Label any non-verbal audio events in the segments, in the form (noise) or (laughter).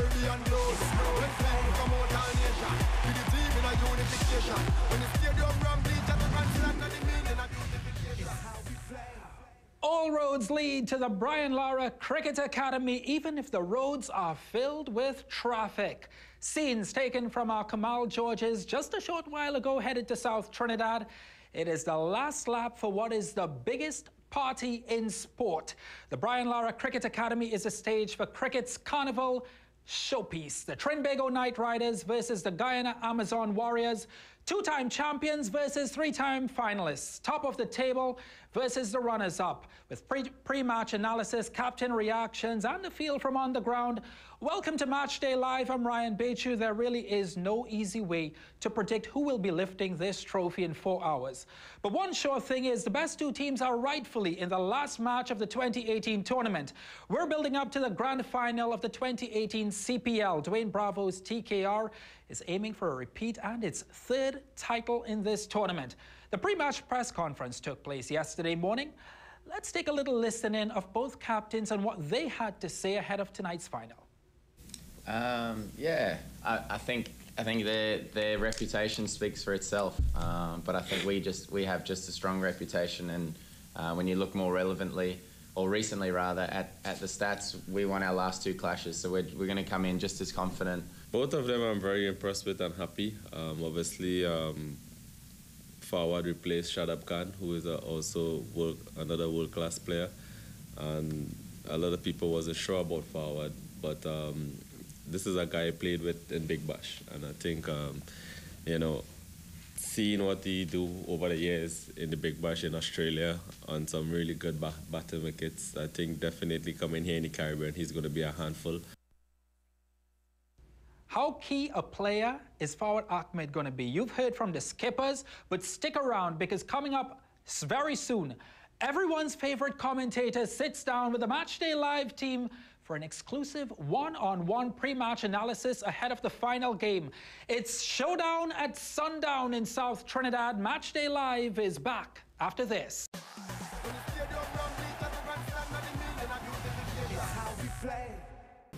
Caribbean. When people come out all with the team in a unification. When the stadium the meaning of. All roads lead to the Brian Lara Cricket Academy, even if the roads are filled with traffic. Scenes taken from our Kamal Georges just a short while ago headed to South Trinidad. It is the last lap for what is the biggest party in sport. The Brian Lara Cricket Academy is a stage for cricket's carnival showpiece. The Trinbago Knight Riders versus the Guyana Amazon Warriors. Two-time champions versus three-time finalists. Top of the table versus the runners-up. With pre-match analysis, captain reactions, and the feel from on the ground. Welcome to Matchday Live. I'm Ryan Bachoo. There really is no easy way to predict who will be lifting this trophy in four hours. But one sure thing is the best two teams are rightfully in the last match of the 2018 tournament. We're building up to the grand final of the 2018 CPL. Dwayne Bravo's TKR is aiming for a repeat and its third title in this tournament. The pre-match press conference took place yesterday morning. Let's take a little listen in of both captains and what they had to say ahead of tonight's final. Um, yeah, I, I, think I think their their reputation speaks for itself. Um, but I think we just we have just a strong reputation, and uh, when you look more relevantly or recently rather at, at the stats, we won our last two clashes, so we're, we're going to come in just as confident. Both of them I'm very impressed with and happy. Um, obviously, um, forward replaced Shadab Khan, who is also another world class player, and a lot of people wasn't sure about forward, but um, this is a guy I played with in Big Bash, and I think um, you know seeing what he do over the years in the Big Bash in Australia on some really good bat- batting wickets, I think definitely coming here in the Caribbean, he's going to be a handful. How key a player is Fawad Ahmed going to be? You've heard from the skippers, but stick around because coming up very soon, everyone's favorite commentator sits down with the Matchday Live team for an exclusive one-on-one pre-match analysis ahead of the final game. It's showdown at sundown in South Trinidad. Matchday Live is back after this.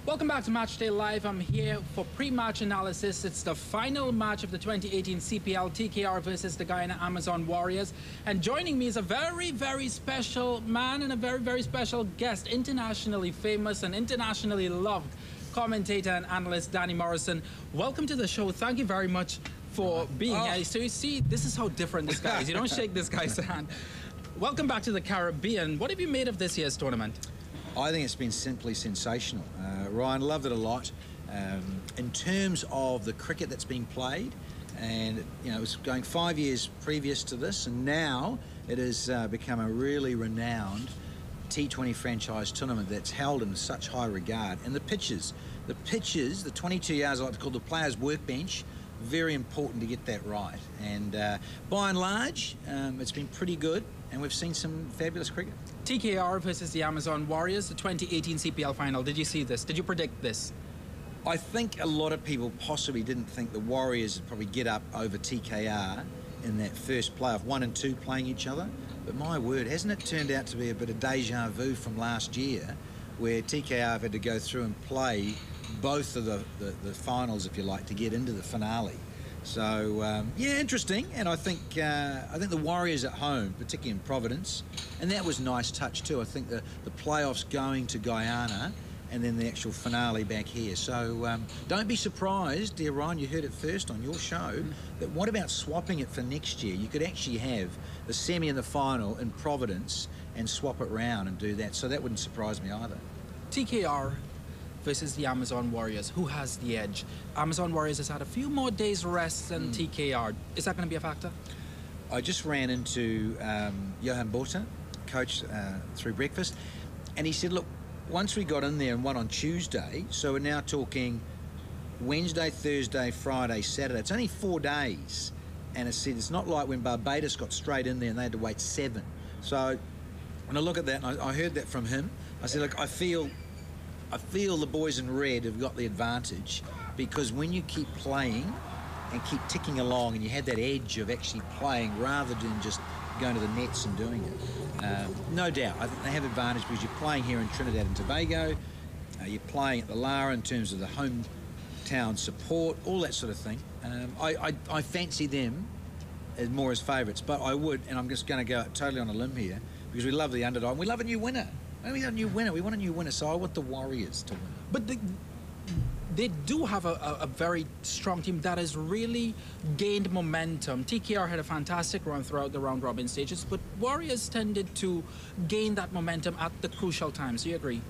Welcome back to Matchday Live. I'm here for pre-match analysis. It's the final match of the 2018 CPL TKR versus the Guyana Amazon Warriors. And joining me is a very, very special man and a very, very special guest, internationally famous and internationally loved commentator and analyst Danny Morrison. Welcome to the show. Thank you very much for being oh. here. So you see, this is how different this guy is. You don't (laughs) shake this guy's hand. Welcome back to the Caribbean. What have you made of this year's tournament? I think it's been simply sensational. Uh, Ryan loved it a lot. Um, in terms of the cricket that's been played, and you know, it was going five years previous to this, and now it has uh, become a really renowned T20 franchise tournament that's held in such high regard. And the pitches, the pitches, the 22 yards I like to call the players' workbench, very important to get that right. And uh, by and large, um, it's been pretty good, and we've seen some fabulous cricket. TKR versus the Amazon Warriors, the 2018 CPL final. Did you see this? Did you predict this? I think a lot of people possibly didn't think the Warriors would probably get up over TKR in that first playoff, one and two playing each other. But my word, hasn't it turned out to be a bit of deja vu from last year, where TKR had to go through and play both of the, the, the finals, if you like, to get into the finale. So um, yeah, interesting, and I think uh, I think the Warriors at home, particularly in Providence, and that was nice touch too. I think the the playoffs going to Guyana, and then the actual finale back here. So um, don't be surprised, dear Ryan. You heard it first on your show. That what about swapping it for next year? You could actually have the semi and the final in Providence and swap it round and do that. So that wouldn't surprise me either. TKR versus the Amazon Warriors. Who has the edge? Amazon Warriors has had a few more days rest than mm. TKR. Is that going to be a factor? I just ran into um, Johan Botha, coach uh, through breakfast, and he said, look, once we got in there and won on Tuesday, so we're now talking Wednesday, Thursday, Friday, Saturday. It's only four days. And it said it's not like when Barbados got straight in there and they had to wait seven. So when I look at that, and I, I heard that from him, I said, look, I feel I feel the boys in red have got the advantage because when you keep playing and keep ticking along and you have that edge of actually playing rather than just going to the nets and doing it, um, no doubt, I think they have advantage because you're playing here in Trinidad and Tobago. Uh, you're playing at the Lara in terms of the hometown support, all that sort of thing. Um, I, I, I fancy them as more as favourites, but I would, and I'm just going to go totally on a limb here because we love the underdog. We love a new winner. We want a new winner. We want a new winner. So I want the Warriors to win. But the, they do have a, a, a, very strong team that has really gained momentum. TKR had a fantastic run throughout the round robin stages, but Warriors tended to gain that momentum at the crucial times. Do you agree?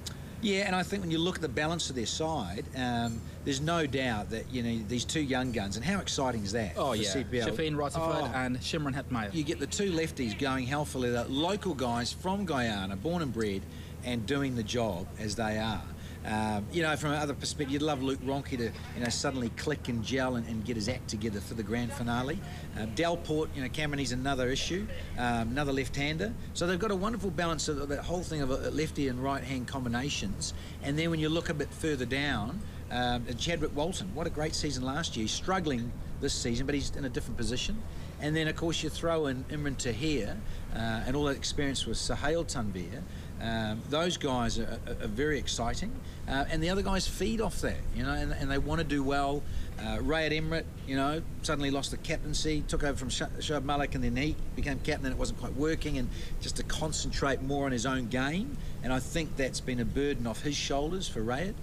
Yeah, and I think when you look at the balance of their side, um, there's no doubt that you know these two young guns, and how exciting is that? Oh yeah, CPL? Sherfane Rutherford oh. and Shimron Hetmyer. You get the two lefties going healthily, the local guys from Guyana, born and bred, and doing the job as they are. Um, you know, from another perspective, you'd love Luke Ronchi to, you know, suddenly click and gel and, and get his act together for the grand finale. Uh, Delport, you know, Cameron, he's another issue, um, another left-hander. So they've got a wonderful balance of that whole thing of lefty and right-hand combinations. And then when you look a bit further down, um, Chadwick Walton, what a great season last year. He's struggling this season, but he's in a different position. And then, of course, you throw in Imran Tahir uh, and all that experience with Sohail Tanvir. Um, those guys are, are, are very exciting, uh, and the other guys feed off that, you know, and, and they want to do well. Uh, Rayad Emrit, you know, suddenly lost the captaincy, took over from Shoaib Malik, and then he became captain, and it wasn't quite working, and just to concentrate more on his own game. And I think that's been a burden off his shoulders for Rayad.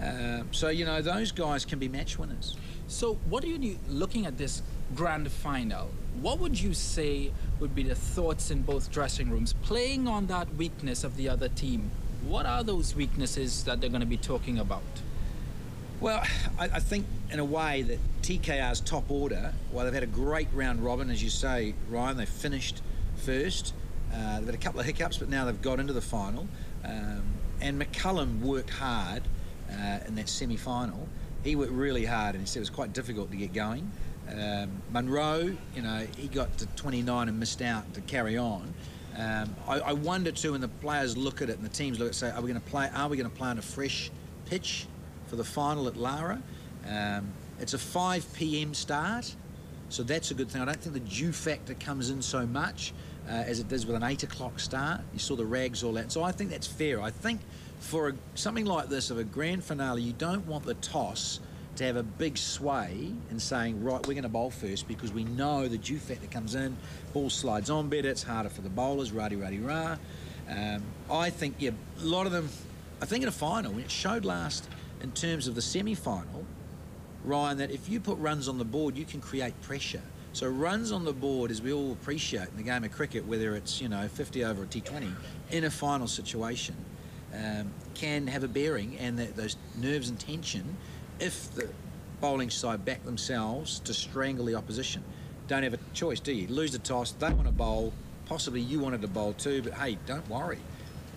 Uh, so, you know, those guys can be match winners. So, what are you looking at this grand final? What would you say would be the thoughts in both dressing rooms, playing on that weakness of the other team? What are those weaknesses that they're going to be talking about? Well, I, I, think in a way that TKR's top order, while they've had a great round robin, as you say, Ryan, they finished first. Uh, they've had a couple of hiccups, but now they've got into the final. Um, and McCullum worked hard uh, in that semi final. He worked really hard, and he said it was quite difficult to get going. Um, Munro, you know, he got to 29 and missed out to carry on. Um, I, I, wonder too, when the players look at it and the teams look at, it, say, are we going to play? Are we going to play on a fresh pitch for the final at Lara? Um, it's a 5 p.m. start, so that's a good thing. I don't think the dew factor comes in so much uh, as it does with an 8 o'clock start. You saw the rags all that, so I think that's fair. I think for a, something like this of a grand finale, you don't want the toss to have a big sway in saying, right, we're going to bowl first because we know the dew factor comes in, ball slides on better, it's harder for the bowlers, ruddy, ruddy, rah. Um, I think, yeah, a lot of them, I think in a final, when it showed last in terms of the semi-final, Ryan, that if you put runs on the board, you can create pressure. So runs on the board, as we all appreciate in the game of cricket, whether it's, you know, 50 over a T20, in a final situation, um, can have a bearing and that those nerves and tension if the bowling side back themselves to strangle the opposition. Don't have a choice, do you? Lose the toss, they want to bowl, possibly you wanted to bowl too, but hey, don't worry.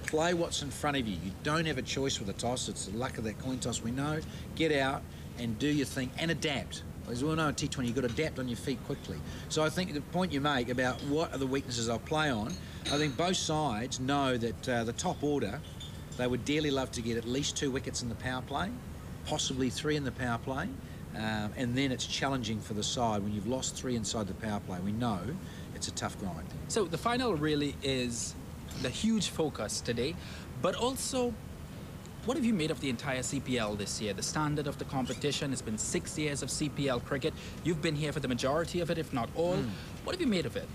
Play what's in front of you. You don't have a choice with the toss. It's the luck of that coin toss, we know. Get out and do your thing and adapt. As we all know in T20, you've got to adapt on your feet quickly. So I think the point you make about what are the weaknesses I'll play on, I think both sides know that uh, the top order, they would dearly love to get at least two wickets in the power play possibly three in the power play. Um, and then it's challenging for the side when you've lost three inside the power play. We know it's a tough grind. So the final really is the huge focus today, but also what have you made of the entire CPL this year? The standard of the competition—it's been six years of CPL cricket. You've been here for the majority of it, if not all. Mm. What have you made of it?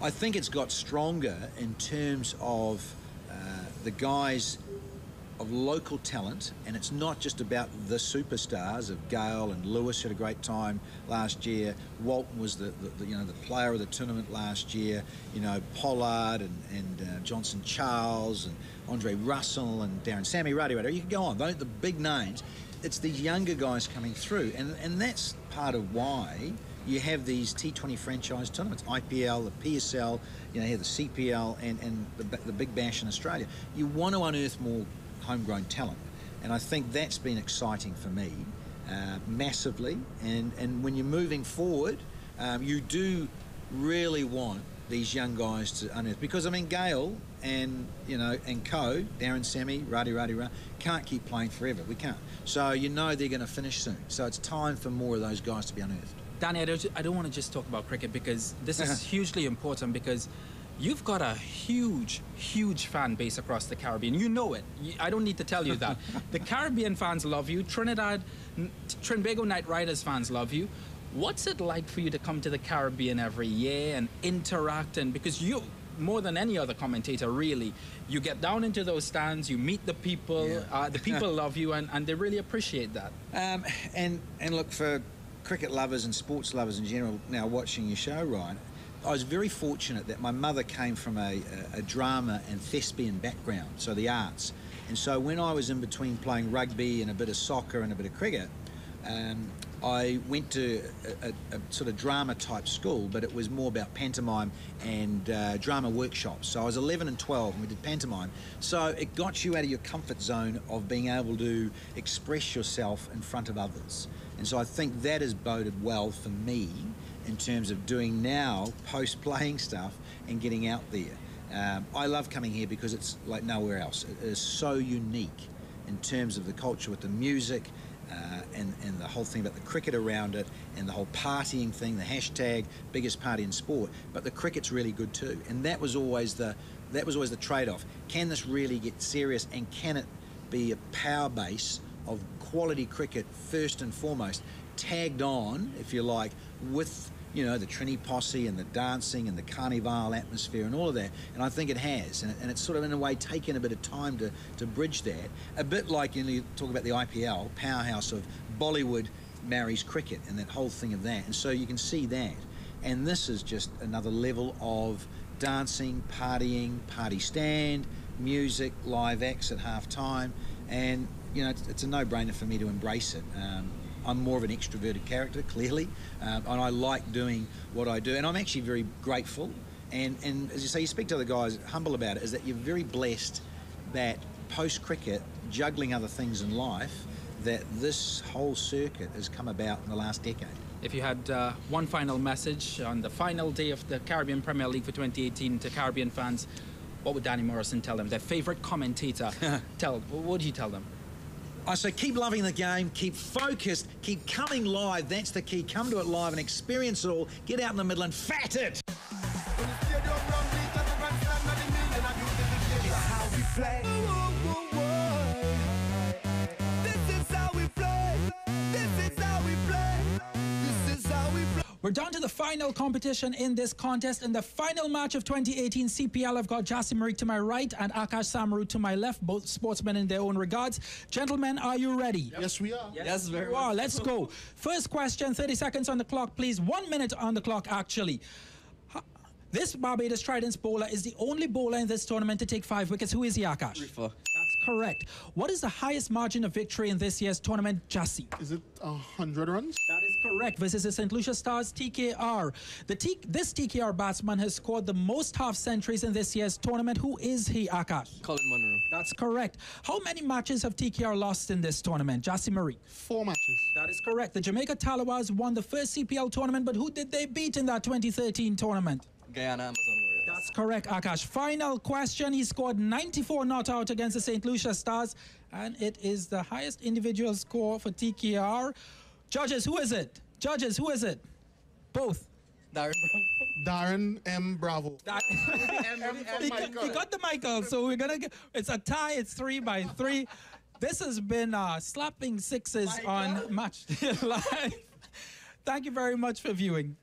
I think it's got stronger in terms of uh, the guys of local talent, and it's not just about the superstars of Gayle and Lewis had a great time last year. Walton was the, the, the you know the player of the tournament last year. You know Pollard and, and uh, Johnson Charles and Andre Russell and Darren Sammy Ruddy You can go on. the big names. It's these younger guys coming through, and and that's part of why you have these T20 franchise tournaments, IPL, the PSL, you know, here the CPL, and, and the, the Big Bash in Australia. You want to unearth more homegrown talent. And I think that's been exciting for me uh, massively. And, and when you're moving forward, um, you do really want these young guys to unearth. Because, I mean, Gayle and, you know, and co, Darren Sammy, Radi Radi Ra, can't keep playing forever. We can't. So you know they're going to finish soon. So it's time for more of those guys to be unearthed. Danny, I don't, I don't want to just talk about cricket because this is (laughs) hugely important because You've got a huge, huge fan base across the Caribbean. You know it. I don't need to tell you that. (laughs) the Caribbean fans love you. Trinidad, Trinbago Knight Riders fans love you. What's it like for you to come to the Caribbean every year and interact? And because you, more than any other commentator, really, you get down into those stands, you meet the people, Yeah. uh, the people (laughs) love you, and, and they really appreciate that. Um, and and look for cricket lovers and sports lovers in general. Now watching your show, Ryan, I was very fortunate that my mother came from a, a, a drama and thespian background, so the arts. And so when I was in between playing rugby and a bit of soccer and a bit of cricket, um, I went to a, a, a sort of drama type school, but it was more about pantomime and uh, drama workshops. So I was 11 and 12 and we did pantomime. So it got you out of your comfort zone of being able to express yourself in front of others. And so I think that has boded well for me in terms of doing now post playing stuff and getting out there. Um, I love coming here because it's like nowhere else. It is so unique in terms of the culture with the music uh, and, and the whole thing about the cricket around it and the whole partying thing, the hashtag biggest party in sport. But the cricket's really good too, and that was always the that was always the trade-off. Can this really get serious, and can it be a power base of quality cricket first and foremost, tagged on, if you like, with you know the Trini posse and the dancing and the carnival atmosphere and all of that. And I think it has, and, and it's sort of in a way taken a bit of time to, to bridge that. A bit like you, know, you talk about the IPL powerhouse of Bollywood marries cricket and that whole thing of that. And so you can see that. And this is just another level of dancing, partying, party stand, music, live acts at half time. And, you know, it's, it's a no brainer for me to embrace it. Um, I'm more of an extroverted character, clearly, um, and I like doing what I do. And I'm actually very grateful. And, and as you say, you speak to other guys, humble about it, is that you're very blessed that post cricket, juggling other things in life, that this whole circuit has come about in the last decade. If you had uh, one final message on the final day of the Caribbean Premier League for 2018 to Caribbean fans, what would Danny Morrison tell them? Their favourite commentator. (laughs) tell. What would you tell them? I say keep loving the game, keep focused, keep coming live. That's the key. Come to it live and experience it all. Get out in the middle and fat it. We're down to the final competition in this contest. In the final match of 2018 CPL, I've got Jassi Marik to my right and Akash Samaru to my left, both sportsmen in their own regards. Gentlemen, are you ready? Yes, we are. Yes, very well. Let's go. (laughs) First question, 30 seconds on the clock, please. One minute on the clock, actually. This Barbados Tridents bowler is the only bowler in this tournament to take five wickets. Who is he, Akash? That's correct. What is the highest margin of victory in this year's tournament, Jassi? Is it a hundred runs? That is correct. Versus the St. Lucia Stars TKR. The T- this TKR batsman has scored the most half centuries in this year's tournament. Who is he, Akash? Colin Munro. That's correct. How many matches have TKR lost in this tournament? Jassi Marie. Four matches. That is correct. The Jamaica Tallawahs won the first CPL tournament, but who did they beat in that 2013 tournament? Guyana Amazon Warriors. That's correct, Akash. Final question. He scored 94 not out against the St. Lucia Stars, and it is the highest individual score for TKR. Judges, who is it? Judges, who is it? Both. Darren Brown. Darren M. Bravo. (laughs) That, he, got, Michael. he got the Michael, so we're gonna get. It's a tie. It's three by three. This has been uh, slapping sixes on Match (laughs) Live. Thank you very much for viewing.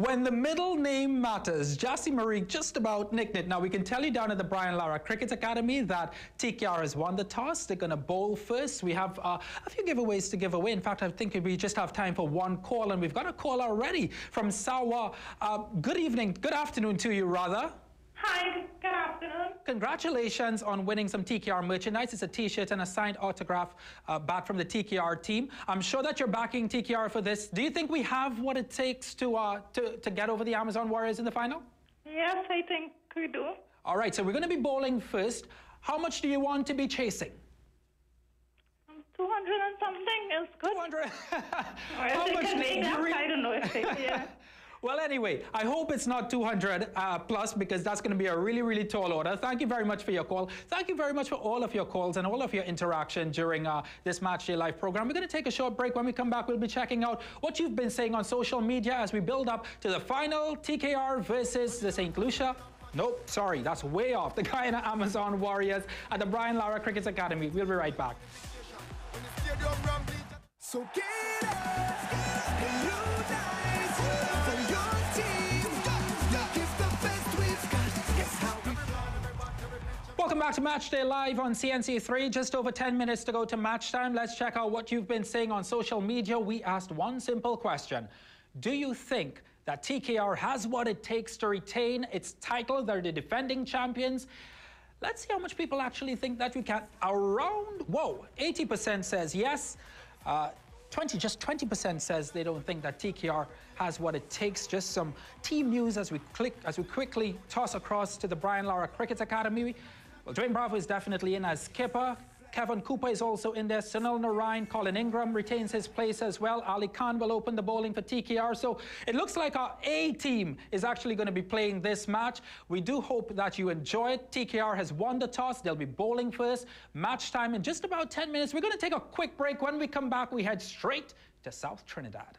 When the middle name matters, Jassi Marie just about nicked it. Now, we can tell you down at the Brian Lara Cricket Academy that TKR has won the toss. They're going to bowl first. We have uh, a few giveaways to give away. In fact, I think we just have time for one call, and we've got a call already from Sawa. Uh, good evening, good afternoon to you, rather. Hi, good afternoon. Congratulations on winning some TKR merchandise. It's a T-shirt and a signed autograph uh, bat from the TKR team. I'm sure that you're backing TKR for this. Do you think we have what it takes to uh, to, to get over the Amazon Warriors in the final? Yes, I think we do. All right, so we're going to be bowling first. How much do you want to be chasing? 200 and something is good. 200. (laughs) Or How they much can do make you that, I don't know if they, yeah. (laughs) Well, anyway, I hope it's not 200 uh, plus because that's going to be a really, really tall order. Thank you very much for your call. Thank you very much for all of your calls and all of your interaction during uh, this Match Day Live program. We're going to take a short break. When we come back, we'll be checking out what you've been saying on social media as we build up to the final TKR versus the St. Lucia. Nope, sorry, that's way off. The Guyana Amazon Warriors at the Brian Lara Cricket Academy. We'll be right back. The So Welcome back to Matchday Live on CNC3. Just over 10 minutes to go to match time. Let's check out what you've been saying on social media. We asked one simple question Do you think that TKR has what it takes to retain its title? They're the defending champions. Let's see how much people actually think that we can. Around, whoa, 80% says yes. Uh, 20, just 20% says they don't think that TKR has what it takes. Just some team news as we click, as we quickly toss across to the Brian Lara Cricket Academy. Well, Dwayne Bravo is definitely in as skipper. Kevin Cooper is also in there. Sunil Narine, Colin Ingram retains his place as well. Ali Khan will open the bowling for TKR. So it looks like our A team is actually going to be playing this match. We do hope that you enjoy it. TKR has won the toss. They'll be bowling first. Match time in just about 10 minutes. We're going to take a quick break. When we come back, we head straight to South Trinidad.